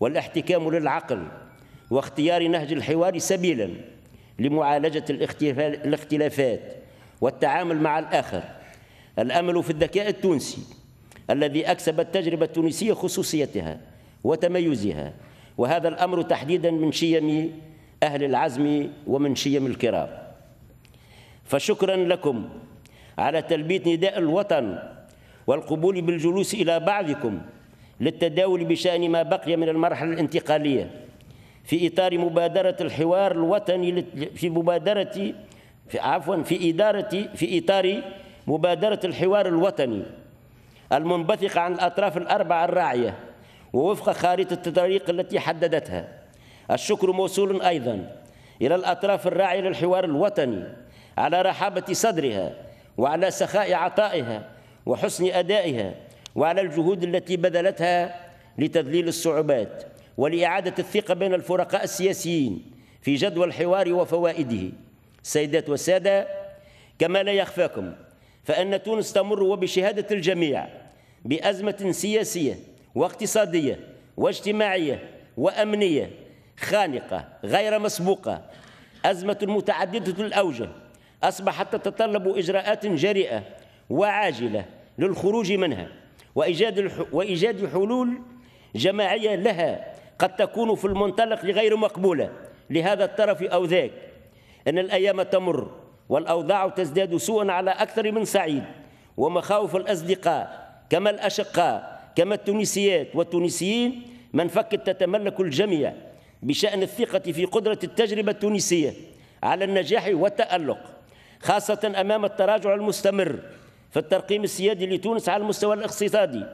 والاحتكام للعقل واختيار نهج الحوار سبيلا لمعالجة الاختلافات والتعامل مع الآخر. الأمل في الذكاء التونسي الذي أكسب التجربة التونسية خصوصيتها وتميزها وهذا الأمر تحديدا من شيم أهل العزم ومن شيم الكرام. فشكرا لكم على تلبية نداء الوطن والقبول بالجلوس إلى بعضكم للتداول بشأن ما بقي من المرحلة الانتقالية. في إطار مبادرة الحوار الوطني في مبادرة في عفوا في إدارة في إطار مبادرة الحوار الوطني المنبثقة عن الأطراف الأربعة الراعية ووفق خارطة الطريق التي حددتها. الشكر موصول أيضا إلى الأطراف الراعية للحوار الوطني على رحابة صدرها وعلى سخاء عطائها وحسن أدائها وعلى الجهود التي بذلتها لتذليل الصعوبات ولإعادة الثقة بين الفرقاء السياسيين في جدوى الحوار وفوائده. سيدات والسادة كما لا يخفاكم فأن تونس تمر وبشهادة الجميع بأزمة سياسية واقتصادية واجتماعية وأمنية خانقة غير مسبوقة. أزمة متعددة الأوجه أصبحت تتطلب إجراءات جريئة وعاجلة للخروج منها. وإيجاد وإيجاد حلول جماعية لها قد تكون في المنطلق غير مقبولة. لهذا الطرف أو ذاك أن الأيام تمر والأوضاع تزداد سوءا على أكثر من سعيد ومخاوف الأصدقاء كما الأشقاء كما التونسيات. والتونسيين منفكت تتملك الجميع بشأن الثقة في قدرة التجربة التونسية على النجاح والتألق خاصة أمام التراجع المستمر في الترقيم السيادي لتونس على المستوى الاقتصادي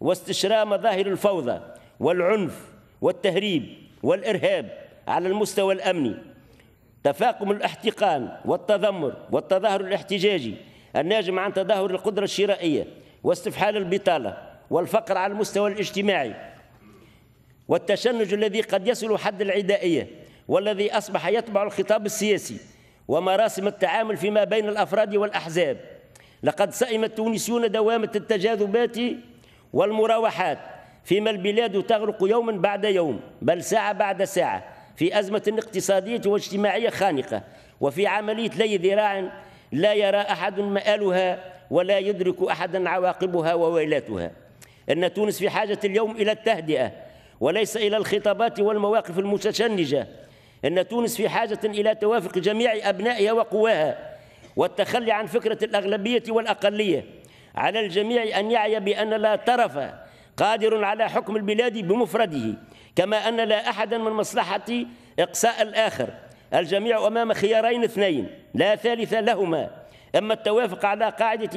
واستشراء مظاهر الفوضى والعنف والتهريب والإرهاب على المستوى الأمني. تفاقم الاحتقان والتذمر والتظاهر الاحتجاجي الناجم عن تدهور القدرة الشرائية واستفحال البطالة والفقر على المستوى الاجتماعي. والتشنج الذي قد يصل حد العدائية والذي أصبح يتبع الخطاب السياسي ومراسم التعامل فيما بين الأفراد والأحزاب. لقد سئم التونسيون دوامة التجاذبات والمراوحات فيما البلاد تغرق يوما بعد يوم بل ساعة بعد ساعة في أزمة اقتصادية واجتماعية خانقة وفي عملية لي ذراع لا يرى أحد مآلها ولا يدرك أحدا عواقبها وويلاتها. أن تونس في حاجة اليوم إلى التهدئة وليس إلى الخطابات والمواقف المتشنجة. أن تونس في حاجة إلى توافق جميع أبنائها وقواها والتخلي عن فكرة الأغلبية والأقلية. على الجميع أن يعي بأن لا طرف قادر على حكم البلاد بمفرده كما أن لا أحدا من مصلحة إقصاء الآخر. الجميع أمام خيارين اثنين لا ثالث لهما. أما التوافق على قاعدة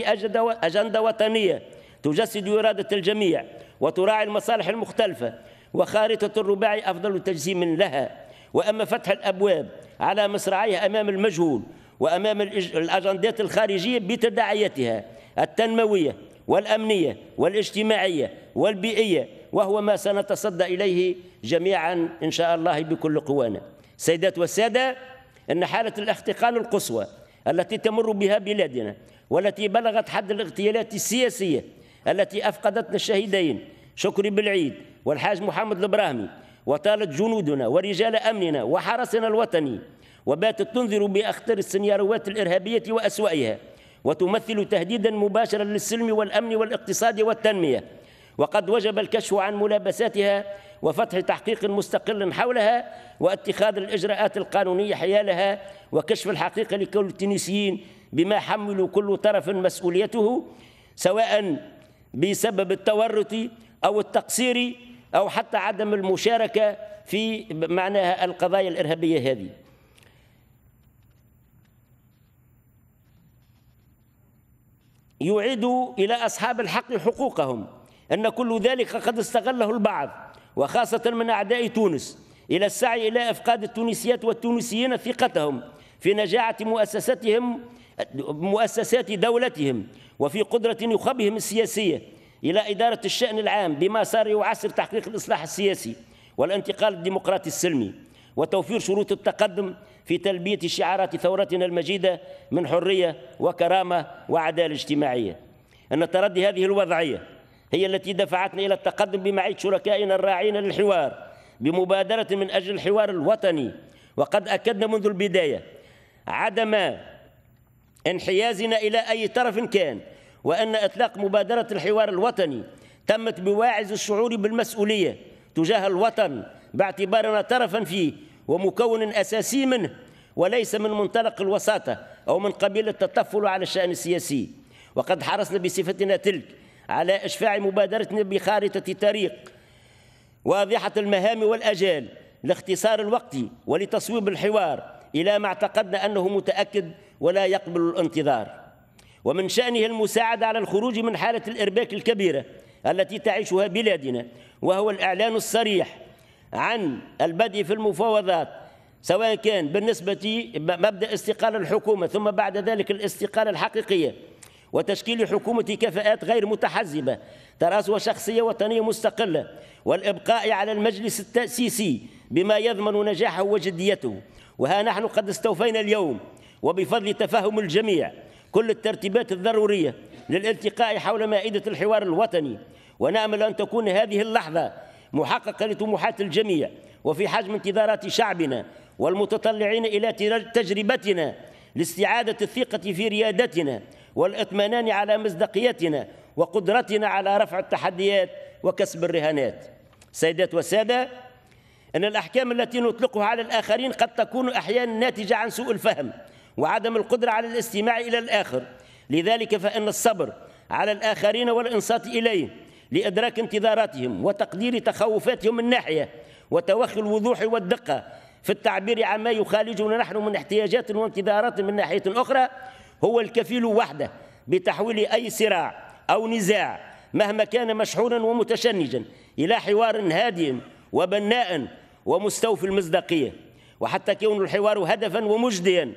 أجندة وطنية تجسد إرادة الجميع وتراعي المصالح المختلفة وخارطة الرباع أفضل تجسيم لها. وأما فتح الأبواب على مصراعيها أمام المجهول وأمام الأجندات الخارجية بتداعياتها التنموية والأمنية والاجتماعية والبيئية وهو ما سنتصدى إليه جميعا إن شاء الله بكل قوانا. سيدات والسادة أن حالة الاحتقان القصوى التي تمر بها بلادنا والتي بلغت حد الاغتيالات السياسية التي أفقدتنا الشهيدين شكري بالعيد والحاج محمد الإبراهيمي وطالت جنودنا ورجال أمننا وحرسنا الوطني وباتت تنذر بأخطر السيناريوهات الإرهابية وأسوأها وتمثل تهديدا مباشرا للسلم والأمن والاقتصاد والتنمية. وقد وجب الكشف عن ملابساتها وفتح تحقيق مستقل حولها واتخاذ الإجراءات القانونية حيالها وكشف الحقيقة لكل التونسيين بما حملوا كل طرف مسؤوليته سواء بسبب التورط أو التقصير أو حتى عدم المشاركة في معناها القضايا الإرهابية هذه. يعيد إلى أصحاب الحق حقوقهم. أن كل ذلك قد استغله البعض وخاصة من أعداء تونس إلى السعي إلى إفقاد التونسيات والتونسيين ثقتهم في نجاعة مؤسساتهم مؤسسات دولتهم وفي قدرة نخبهم السياسية إلى إدارة الشأن العام بما صار يعسر تحقيق الإصلاح السياسي والانتقال الديمقراطي السلمي وتوفير شروط التقدم في تلبية شعارات ثورتنا المجيدة من حرية وكرامة وعدالة اجتماعية. أن تردي هذه الوضعية هي التي دفعتنا إلى التقدم بمعية شركائنا الراعين للحوار بمبادرة من أجل الحوار الوطني. وقد أكدنا منذ البداية عدم انحيازنا إلى أي طرف كان وأن إطلاق مبادرة الحوار الوطني تمت بواعز الشعور بالمسؤولية تجاه الوطن باعتبارنا طرفا فيه ومكون أساسي منه وليس من منطلق الوساطة أو من قبيل التطفل على الشأن السياسي. وقد حرصنا بصفتنا تلك على إشفاع مبادرتنا بخارطة طريق واضحة المهام والأجال لاختصار الوقت ولتصويب الحوار إلى ما اعتقدنا أنه متأكد ولا يقبل الانتظار. ومن شأنه المساعدة على الخروج من حالة الإرباك الكبيرة التي تعيشها بلادنا وهو الإعلان الصريح عن البدء في المفاوضات سواء كان بالنسبة مبدأ استقالة الحكومة ثم بعد ذلك الاستقالة الحقيقية وتشكيل حكومة كفاءات غير متحزبة تراسها شخصية وطنية مستقلة والإبقاء على المجلس التأسيسي بما يضمن نجاحه وجديته. وها نحن قد استوفينا اليوم وبفضل تفهم الجميع كل الترتيبات الضرورية للالتقاء حول مائدة الحوار الوطني. ونأمل أن تكون هذه اللحظة محققة لطموحات الجميع وفي حجم انتظارات شعبنا والمتطلعين إلى تجربتنا لاستعادة الثقة في ريادتنا والإطمئنان على مصداقيتنا وقدرتنا على رفع التحديات وكسب الرهانات. سيدات وسادة أن الأحكام التي نطلقها على الآخرين قد تكون أحيانا ناتجة عن سوء الفهم وعدم القدرة على الاستماع إلى الآخر. لذلك فإن الصبر على الآخرين والإنصات إليه لإدراك انتظاراتهم وتقدير تخوفاتهم من ناحية وتوخي الوضوح والدقة في التعبير عما يخالجنا نحن من احتياجات وانتظارات من ناحية أخرى هو الكفيل وحده بتحويل أي صراع أو نزاع مهما كان مشحونا ومتشنجا إلى حوار هادئ وبناء ومستوفي المصداقية. وحتى كون الحوار هدفا ومجديا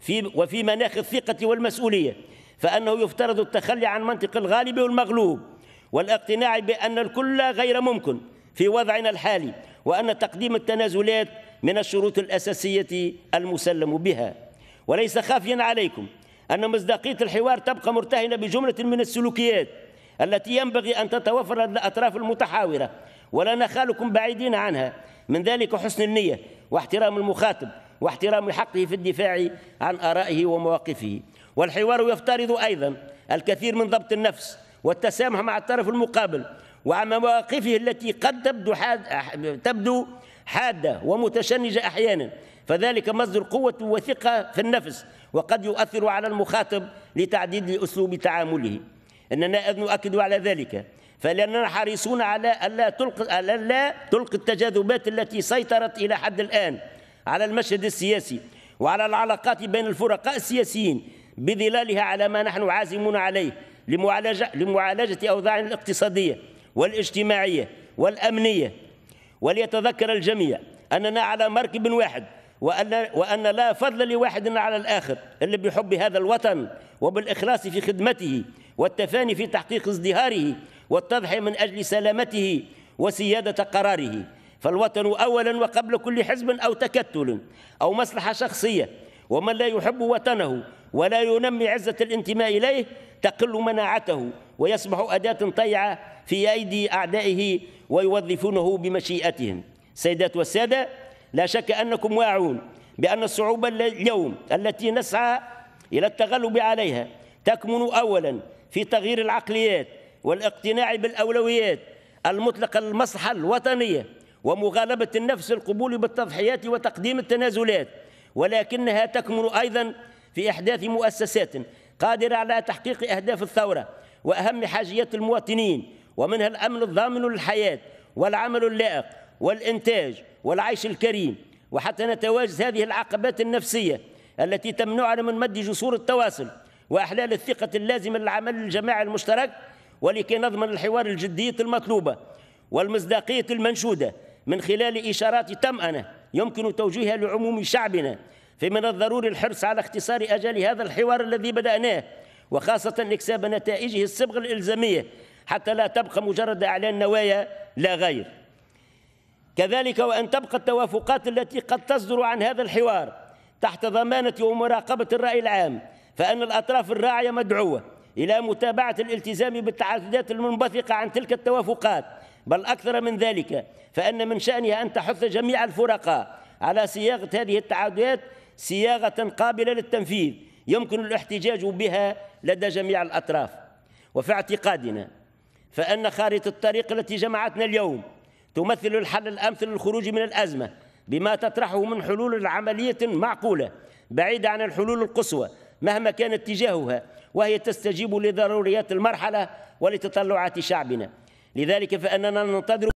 في وفي مناخ الثقة والمسؤولية فأنه يفترض التخلي عن منطق الغالب والمغلوب. والاقتناع بأن الكل غير ممكن في وضعنا الحالي وأن تقديم التنازلات من الشروط الأساسية المسلم بها. وليس خافيا عليكم أن مصداقية الحوار تبقى مرتهنة بجملة من السلوكيات التي ينبغي أن تتوفر لدى الأطراف المتحاورة ولا نخالكم بعيدين عنها. من ذلك حسن النية واحترام المخاطب واحترام حقه في الدفاع عن آرائه ومواقفه. والحوار يفترض أيضا الكثير من ضبط النفس والتسامح مع الطرف المقابل. وعن مواقفه التي قد تبدو, حاد تبدو حادة ومتشنجة أحيانا فذلك مصدر قوة وثقة في النفس وقد يؤثر على المخاطب لتعديل أسلوب تعامله. إننا نؤكد على ذلك فلأننا حريصون على ألا تلقي ألا تلقي التجاذبات التي سيطرت إلى حد الآن على المشهد السياسي وعلى العلاقات بين الفرقاء السياسيين بظلالها على ما نحن عازمون عليه. لمعالجة, لمعالجة أوضاعنا الاقتصادية والاجتماعية والأمنية. وليتذكر الجميع أننا على مركب واحد وأن, وأن لا فضل لواحد على الآخر إلا بحب هذا الوطن وبالإخلاص في خدمته والتفاني في تحقيق ازدهاره والتضحية من أجل سلامته وسيادة قراره. فالوطن أولا وقبل كل حزب أو تكتل أو مصلحة شخصية ومن لا يحب وطنه ولا ينمي عزة الانتماء إليه تقل مناعته ويصبح أداة طيعة في أيدي أعدائه ويوظفونه بمشيئتهم. سيدات والسادة لا شك أنكم واعون بأن الصعوبة اليوم التي نسعى إلى التغلب عليها تكمن أولا في تغيير العقليات والاقتناع بالأولويات المطلقة للمصلحة الوطنية ومغالبة النفس القبول بالتضحيات وتقديم التنازلات ولكنها تكمن أيضا في إحداث مؤسسات قادرة على تحقيق أهداف الثورة وأهم حاجيات المواطنين ومنها الأمن الضامن للحياة والعمل اللائق والإنتاج والعيش الكريم. وحتى نتواجد هذه العقبات النفسية التي تمنعنا من مد جسور التواصل وأحلال الثقة اللازمة للعمل الجماعي المشترك ولكي نضمن الحوار الجدية المطلوبة والمصداقية المنشودة من خلال إشارات تمأنة يمكن توجيهها لعموم شعبنا. فمن الضروري الحرص على اختصار أجال هذا الحوار الذي بدأناه وخاصة إكساب نتائجه الصبغة الإلزامية حتى لا تبقى مجرد إعلان نوايا لا غير. كذلك وأن تبقى التوافقات التي قد تصدر عن هذا الحوار تحت ضمانة ومراقبة الرأي العام فأن الأطراف الراعية مدعوة إلى متابعة الالتزام بالتعهدات المنبثقة عن تلك التوافقات. بل أكثر من ذلك فأن من شأنها أن تحث جميع الفرقاء على صياغة هذه التعهدات صياغة قابلة للتنفيذ يمكن الاحتجاج بها لدى جميع الأطراف. وفي اعتقادنا فأن خارطة الطريق التي جمعتنا اليوم تمثل الحل الأمثل للخروج من الأزمة بما تطرحه من حلول عملية معقولة بعيدة عن الحلول القصوى مهما كان اتجاهها وهي تستجيب لضروريات المرحلة ولتطلعات شعبنا. لذلك فإننا ننتظر